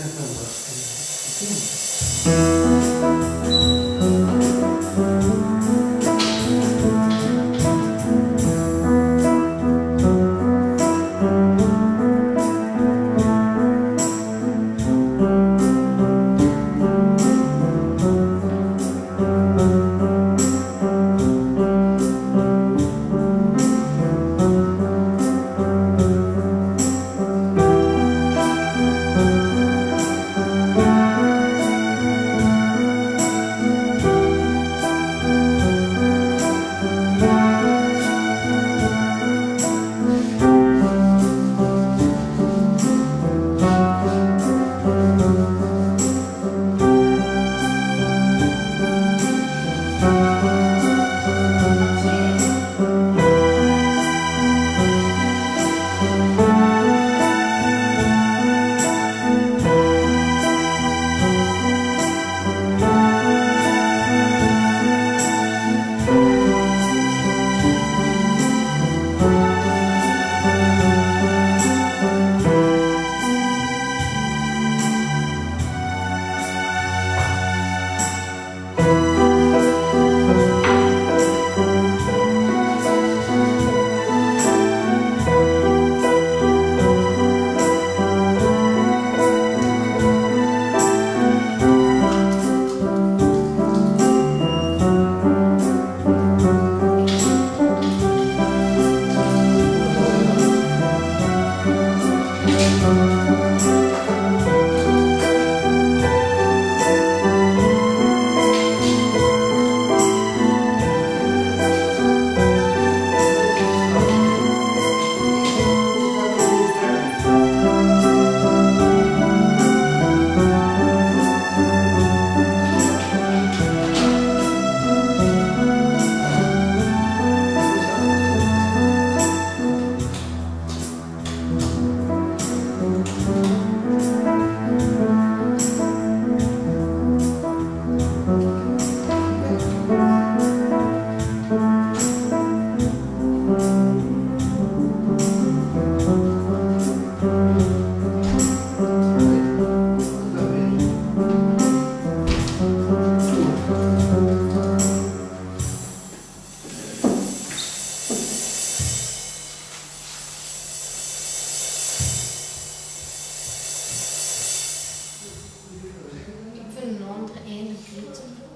皆さんが、えー、生きるんだ。thank mm -hmm. you and beautiful.